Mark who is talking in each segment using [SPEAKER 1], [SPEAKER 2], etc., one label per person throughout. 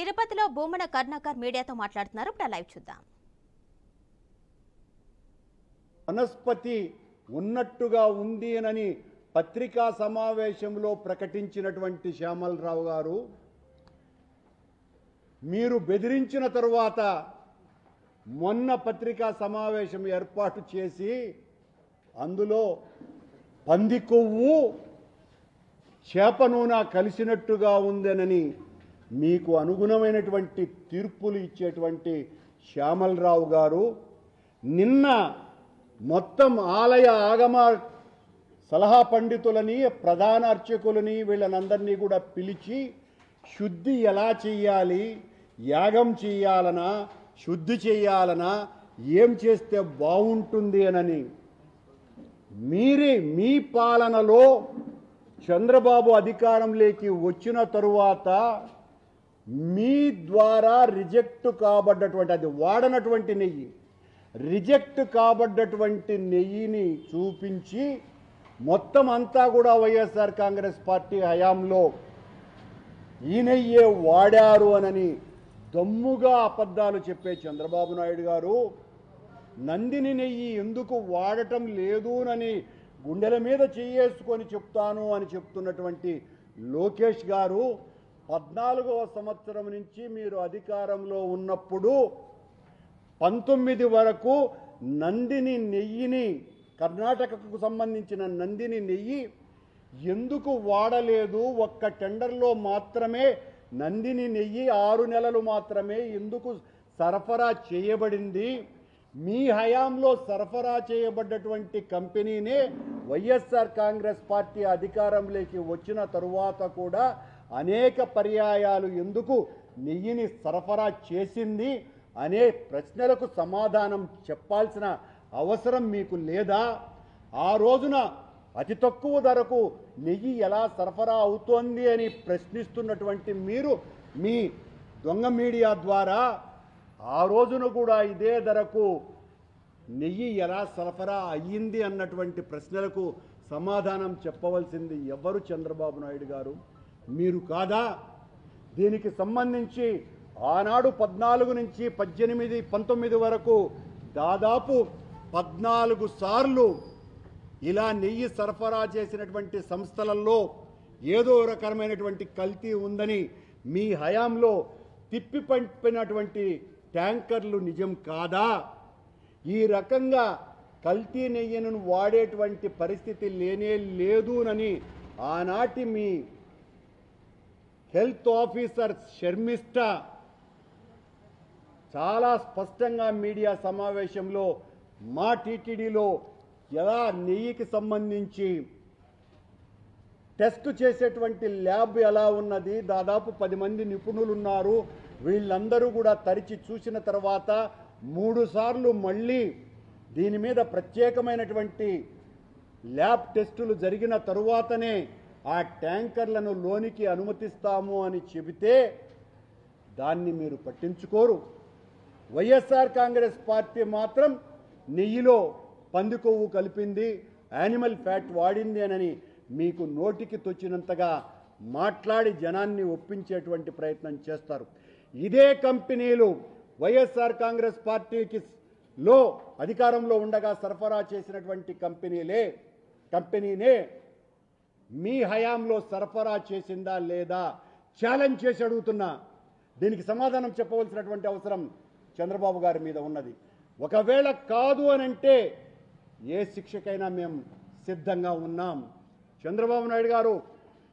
[SPEAKER 1] తిరుపతిలో భూమన కర్ణాకర్ మీడియాతో మాట్లాడుతున్నారు. ఇప్పుడు లైవ్ చూద్దాం.
[SPEAKER 2] వనస్పతి ఉన్నట్టుగా ఉంది అని పత్రికా సమావేశంలో ప్రకటించినటువంటి శ్యామలరావు గారు మీరు బెదిరించిన తరువాత మొన్న పత్రికా సమావేశం ఏర్పాటు చేసి అందులో పంది కొవ్వు చేప నూనె కలిసినట్టుగా ఉందనని మీకు అనుగుణమైనటువంటి తీర్పులు ఇచ్చేటువంటి శ్యామలరావు గారు నిన్న మొత్తం ఆలయ ఆగమ సలహా పండితులని ప్రధాన అర్చకులని వీళ్ళనందరినీ కూడా పిలిచి శుద్ధి ఎలా చేయాలి యాగం చేయాలనా శుద్ధి చేయాలనా ఏం చేస్తే బాగుంటుంది అనని. మీరే మీ పాలనలో చంద్రబాబు అధికారంలోకి వచ్చిన తరువాత మీ ద్వారా రిజెక్ట్ కాబడ్డటువంటి అది వాడనటువంటి నెయ్యి. రిజెక్ట్ కాబడ్డటువంటి నెయ్యిని చూపించి మొత్తం అంతా కూడా వైఎస్ఆర్ కాంగ్రెస్ పార్టీ హయాంలో ఈ నెయ్యే వాడారు అనని దమ్ముగా అబద్ధాలు చెప్పే చంద్రబాబు నాయుడు గారు నందిని నెయ్యి ఎందుకు వాడటం లేదునని గుండెల మీద చేసుకొని చెప్తాను అని చెప్తున్నటువంటి లోకేష్ గారు పద్నాలుగవ సంవత్సరం నుంచి మీరు అధికారంలో ఉన్నప్పుడు పంతొమ్మిది వరకు నందిని నెయ్యిని కర్ణాటకకు సంబంధించిన నందిని నెయ్యి ఎందుకు వాడలేదు? ఒక్క టెండర్లో మాత్రమే నందిని నెయ్యి ఆరు నెలలు మాత్రమే ఎందుకు సరఫరా చేయబడింది? మీ హయాంలో సరఫరా చేయబడ్డటువంటి కంపెనీనే వైఎస్ఆర్ కాంగ్రెస్ పార్టీ అధికారంలోకి వచ్చిన తరువాత కూడా అనేక పర్యాయాలు ఎందుకు నెయ్యిని సరఫరా చేసింది అనే ప్రశ్నలకు సమాధానం చెప్పాల్సిన అవసరం మీకు లేదా? ఆ రోజున అతి తక్కువ ధరకు నెయ్యి ఎలా సరఫరా అవుతోంది అని ప్రశ్నిస్తున్నటువంటి మీరు మీ దొంగ మీడియా ద్వారా ఆ రోజున కూడా ఇదే ధరకు నెయ్యి ఎలా సరఫరా అయ్యింది అన్నటువంటి ప్రశ్నలకు సమాధానం చెప్పవలసింది ఎవరు చంద్రబాబు నాయుడు గారు? మీరు కాదా? దీనికి సంబంధించి ఆనాడు పద్నాలుగు నుంచి పద్దెనిమిది పంతొమ్మిది వరకు దాదాపు పద్నాలుగు సార్లు ఇలా నెయ్యి సరఫరా చేసినటువంటి సంస్థలలో ఏదో రకమైనటువంటి కల్తీ ఉందని మీ హయాంలో తిప్పి పంపినటువంటి ట్యాంకర్లు నిజం కాదా? ఈ రకంగా కల్తీ నెయ్యను వాడేటువంటి పరిస్థితి లేనే లేదునని ఆనాటి మీ హెల్త్ ఆఫీసర్ షర్మిష్ట చాలా స్పష్టంగా మీడియా సమావేశంలో మా టీటీడీలో ఎలా నెయ్యికి సంబంధించి టెస్ట్ చేసేటువంటి ల్యాబ్ ఎలా ఉన్నది దాదాపు పది మంది నిపుణులు ఉన్నారు వీళ్ళందరూ కూడా తరిచి చూసిన తర్వాత మూడుసార్లు మళ్ళీ దీని మీద ప్రత్యేకమైనటువంటి ల్యాబ్ టెస్టులు జరిగిన తరువాతనే ఆ ట్యాంకర్లను లోనికి అనుమతిస్తాము అని చెబితే దాన్ని మీరు పట్టించుకోరు. వైఎస్ఆర్ కాంగ్రెస్ పార్టీ మాత్రం నెయ్యిలో పంది కొవ్వు కలిపింది యానిమల్ ఫ్యాట్ వాడింది అనని మీకు నోటికి తొచ్చినంతగా మాట్లాడి జనాన్ని ఒప్పించేటువంటి ప్రయత్నం చేస్తారు. ఇదే కంపెనీలు వైఎస్ఆర్ కాంగ్రెస్ పార్టీకి లో అధికారంలో ఉండగా సరఫరా చేసినటువంటి కంపెనీలే కంపెనీనే మీ హయాంలో సరఫరా చేసిందా లేదా? ఛాలెంజ్ చేసి అడుగుతున్నా. దీనికి సమాధానం చెప్పవలసినటువంటి అవసరం చంద్రబాబు గారి మీద ఉన్నది. ఒకవేళ కాదు అని అంటే ఏ శిక్షకైనా మేము సిద్ధంగా ఉన్నాం. చంద్రబాబు నాయుడు గారు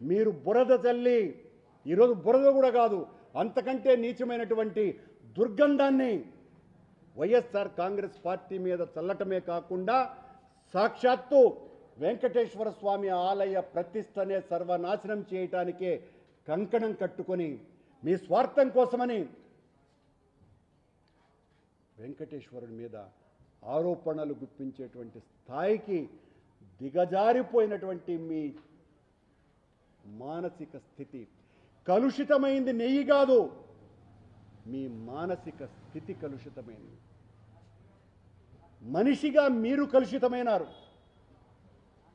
[SPEAKER 2] మీరు బురద తల్లి ఈరోజు బురద కూడా కాదు అంతకంటే నీచమైనటువంటి దుర్గంధాన్ని వైఎస్ఆర్ కాంగ్రెస్ పార్టీ మీద చల్లటమే కాకుండా సాక్షాత్తు వెంకటేశ్వర స్వామి ఆలయ ప్రతిష్టనే సర్వనాశనం చేయటానికే కంకణం కట్టుకొని మీ స్వార్థం కోసమని వెంకటేశ్వరుడి మీద ఆరోపణలు గుప్పించేటువంటి స్థాయికి దిగజారిపోయినటువంటి మీ మానసిక స్థితి కలుషితమైంది నెయ్యి కాదు మీ మానసిక స్థితి కలుషితమైంది. మనిషిగా మీరు కలుషితమైనారు.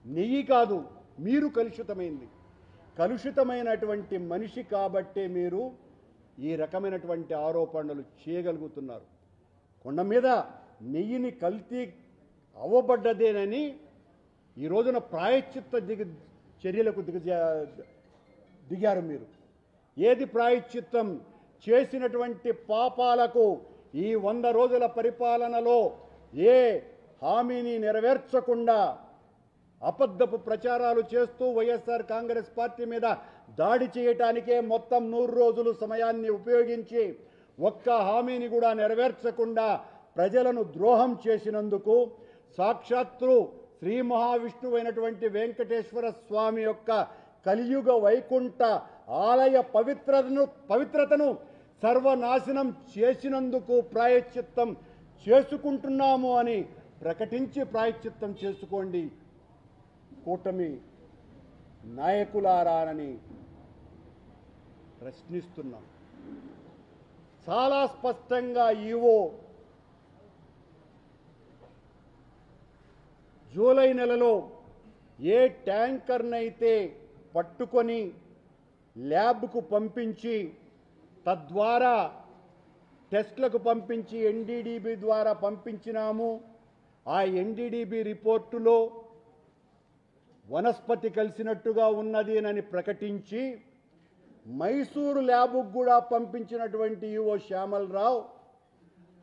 [SPEAKER 2] నెయ్యి కాదు మీరు కలుషితమైంది. కలుషితమైనటువంటి మనిషి కాబట్టే మీరు ఈ రకమైనటువంటి ఆరోపణలు చేయగలుగుతున్నారు. కొండ మీద నెయ్యిని కల్తీ అవ్వబడ్డదేనని ఈ రోజున ప్రాయశ్చిత్త దిగ చర్యలకు దిగజా దిగారు మీరు. ఏది ప్రాయశ్చిత్తం చేసినటువంటి పాపాలకు ఈ వంద రోజుల పరిపాలనలో ఏ హామీని నెరవేర్చకుండా అబద్ధపు ప్రచారాలు చేస్తూ వైఎస్ఆర్ కాంగ్రెస్ పార్టీ మీద దాడి చేయటానికే మొత్తం నూరు రోజులు సమయాన్ని ఉపయోగించి ఒక్క హామీని కూడా నెరవేర్చకుండా ప్రజలను ద్రోహం చేసినందుకు సాక్షాత్తు శ్రీ మహావిష్ణువైనటువంటి వెంకటేశ్వర స్వామి యొక్క కలియుగ వైకుంఠ ఆలయ పవిత్రతను పవిత్రతను సర్వనాశనం చేసినందుకు ప్రాయశ్చిత్తం చేసుకుంటున్నాము అని ప్రకటించి ప్రాయశ్చిత్తం చేసుకోండి. కూటమి నాయకులారానని ప్రశ్నిస్తున్నాం. చాలా స్పష్టంగా ఈవో జూలై నెలలో ఏ ట్యాంకర్నైతే పట్టుకొని ల్యాబ్కు పంపించి తద్వారా టెస్ట్లకు పంపించి ఎన్డీడీబీ ద్వారా పంపించినాము ఆ ఎన్డీడీబీ రిపోర్టులో వనస్పతి కలిసినట్టుగా ఉన్నది అని ప్రకటించి మైసూరు ల్యాబ్కు కూడా పంపించినటువంటి ఈవో శ్యామలరావు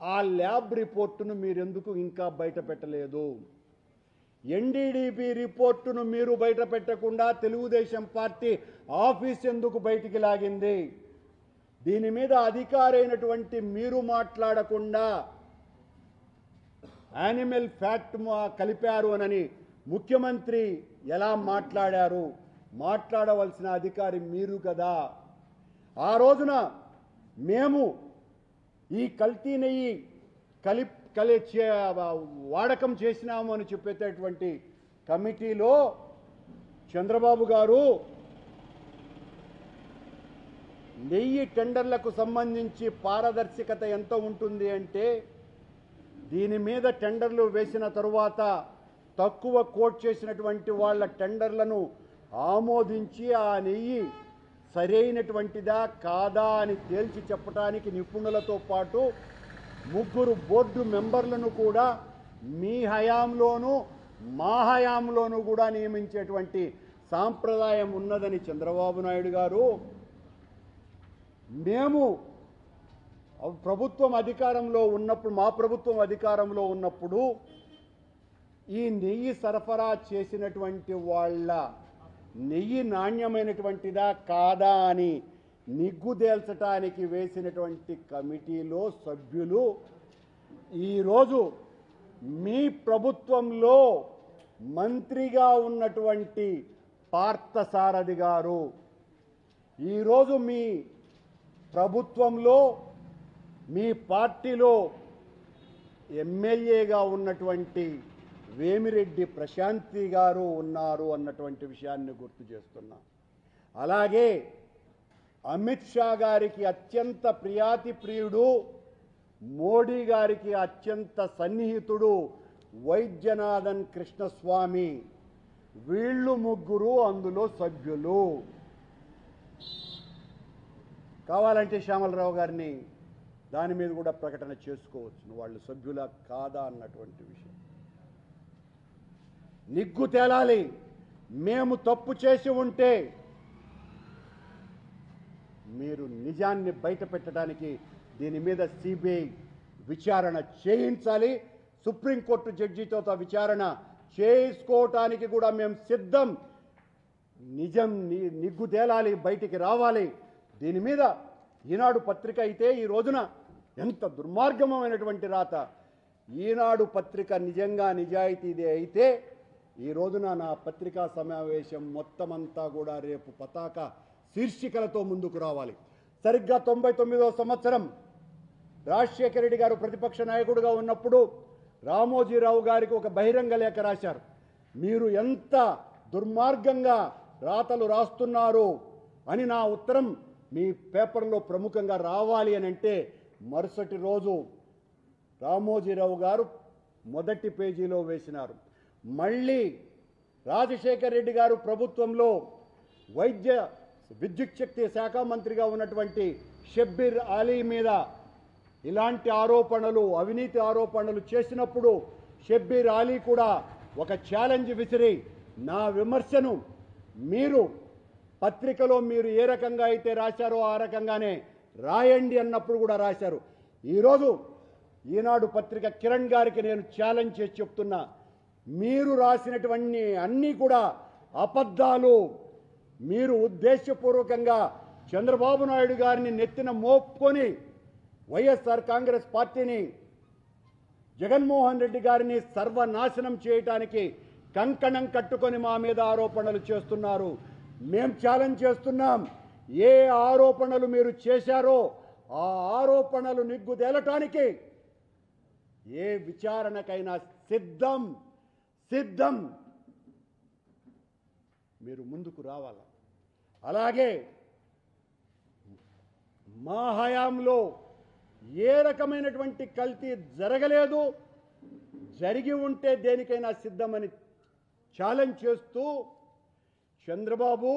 [SPEAKER 2] ఆ ల్యాబ్ రిపోర్టును మీరెందుకు ఇంకా బయట పెట్టలేదు? ఎన్డీడీపీ రిపోర్టును మీరు బయట పెట్టకుండా తెలుగుదేశం పార్టీ ఆఫీస్ ఎందుకు బయటికి లాగింది? దీని మీద అధికారైనటువంటి మీరు మాట్లాడకుండా యానిమల్ ఫ్యాక్ట్ కలిపారు అనని ముఖ్యమంత్రి ఎలా మాట్లాడారు? మాట్లాడవలసిన అధికారి మీరు కదా. ఆ రోజున మేము ఈ కల్తీ నెయ్యి కలి కలి వాడకం చేసినాము అని చెప్పేటటువంటి కమిటీలో చంద్రబాబు గారు నెయ్యి టెండర్లకు సంబంధించి పారదర్శకత ఎంత ఉంటుంది అంటే దీని మీద టెండర్లు వేసిన తరువాత తక్కువ కోట్ చేసినటువంటి వాళ్ళ టెండర్లను ఆమోదించి ఆ నెయ్యి సరైనటువంటిదా కాదా అని తేల్చి చెప్పడానికి నిపుణులతో పాటు ముగ్గురు బోర్డు మెంబర్లను కూడా మీ హయాంలోనూ మా హయాంలోనూ కూడా నియమించేటువంటి సాంప్రదాయం ఉన్నదని చంద్రబాబు నాయుడు గారు. మేము ప్రభుత్వం అధికారంలో ఉన్నప్పుడు మా ప్రభుత్వం అధికారంలో ఉన్నప్పుడు ఈ నెయ్యి సరఫరా చేసినటువంటి వాళ్ళ నెయ్యి నాణ్యమైనటువంటిదా కాదా అని నిగ్గుదేల్చటానికి వేసినటువంటి కమిటీలో సభ్యులు ఈరోజు మీ ప్రభుత్వంలో మంత్రిగా ఉన్నటువంటి పార్థసారథి గారు ఈరోజు మీ ప్రభుత్వంలో మీ పార్టీలో ఎమ్మెల్యేగా ఉన్నటువంటి వేమిరెడ్డి ప్రశాంతి గారు ఉన్నారు అన్నటువంటి విషయాన్ని గుర్తు చేస్తున్నా. అలాగే అమిత్ షా గారికి అత్యంత ప్రియాతి ప్రియుడు మోడీ గారికి అత్యంత సన్నిహితుడు వైద్యనాథన్ కృష్ణస్వామి. వీళ్ళు ముగ్గురు అందులో సభ్యులు. కావాలంటే శ్యామలరావు గారిని దాని మీద కూడా ప్రకటన చేసుకోవచ్చు. వాళ్ళు సభ్యుల కాదా అన్నటువంటి విషయం. నిగ్గు తేలాలి. మేము తప్పు చేసి ఉంటే మీరు నిజాన్ని బయట పెట్టడానికి దీని మీద సిబిఐ విచారణ చేయించాలి. సుప్రీంకోర్టు జడ్జితో విచారణ చేసుకోవటానికి కూడా మేము సిద్ధం. నిజం నిగ్గు తేలాలి బయటికి రావాలి. దీని మీద ఈనాడు పత్రిక అయితే ఈ రోజున ఎంత దుర్మార్గమైనటువంటి రాత. ఈనాడు పత్రిక నిజంగా నిజాయితీదే అయితే ఈ రోజున నా పత్రికా సమావేశం మొత్తం అంతా కూడా రేపు పతాక శీర్షికలతో ముందుకు రావాలి. సరిగ్గా తొంభై తొమ్మిదో సంవత్సరం రాజశేఖర రెడ్డి గారు ప్రతిపక్ష నాయకుడిగా ఉన్నప్పుడు రామోజీరావు గారికి ఒక బహిరంగ లేఖ రాశారు. మీరు ఎంత దుర్మార్గంగా రాతలు రాస్తున్నారు అని నా ఉత్తరం మీ పేపర్లో ప్రముఖంగా రావాలి అని అంటే మరుసటి రోజు రామోజీరావు గారు మొదటి పేజీలో వేసినారు. మళ్ళీ రాజశేఖర్ రెడ్డి గారు ప్రభుత్వంలో వైద్య విద్యుత్ శక్తి శాఖ మంత్రిగా ఉన్నటువంటి షబ్బీర్ అలీ మీద ఇలాంటి ఆరోపణలు అవినీతి ఆరోపణలు చేసినప్పుడు షబ్బీర్ అలీ కూడా ఒక ఛాలెంజ్ విసిరి నా విమర్శను మీరు పత్రికలో మీరు ఏ రకంగా అయితే రాశారో ఆ రకంగానే రాయండి అన్నప్పుడు కూడా రాశారు. ఈరోజు ఈనాడు పత్రిక కిరణ్ గారికి నేను ఛాలెంజ్ చేసి చెప్తున్నా. మీరు రాసినటువంటి అన్నీ కూడా అబద్ధాలు. మీరు ఉద్దేశపూర్వకంగా చంద్రబాబు నాయుడు గారిని నెత్తిన మోపుకొని వైఎస్ఆర్ కాంగ్రెస్ పార్టీని జగన్మోహన్ రెడ్డి గారిని సర్వనాశనం చేయటానికి కంకణం కట్టుకొని మా మీద ఆరోపణలు చేస్తున్నారు. మేం ఛాలెంజ్ చేస్తున్నాం. ఏ ఆరోపణలు మీరు చేశారో ఆ ఆరోపణలు నిగ్గుదేలటానికి ఏ విచారణకైనా సిద్ధం. సిద్ధం. మీరు ముందుకు రావాలి? అలాగే మా హయాంలో ఏ రకమైనటువంటి కల్తీ జరగలేదు జరిగి ఉంటే దేనికైనా సిద్ధమని ఛాలెంజ్ చేస్తూ చంద్రబాబు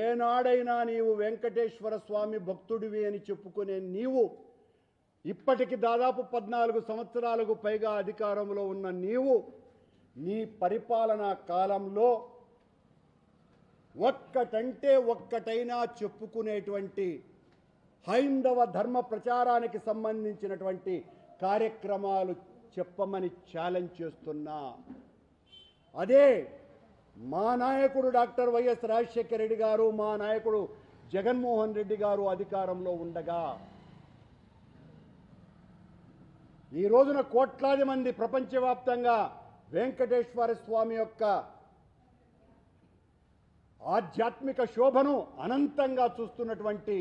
[SPEAKER 2] ఏనాడైనా నీవు వెంకటేశ్వర స్వామి భక్తుడివి అని చెప్పుకునే నీవు ఇప్పటికి దాదాపు పద్నాలుగు సంవత్సరాలకు పైగా అధికారంలో ఉన్న నీవు నీ పరిపాలనా కాలంలో ఒక్కటంటే ఒక్కటైనా చెప్పుకునేటువంటి హైందవ ధర్మ ప్రచారానికి సంబంధించినటువంటి కార్యక్రమాలు చెప్పమని ఛాలెంజ్ చేస్తున్నా. అదే మా నాయకుడు డాక్టర్ వైఎస్ రాజశేఖర రెడ్డి గారు మా నాయకుడు జగన్మోహన్ రెడ్డి గారు అధికారంలో ఉండగా ఈ రోజున కోట్లాది మంది ప్రపంచవ్యాప్తంగా వెంకటేశ్వర స్వామి యొక్క ఆధ్యాత్మిక శోభను అనంతంగా చూస్తున్నటువంటి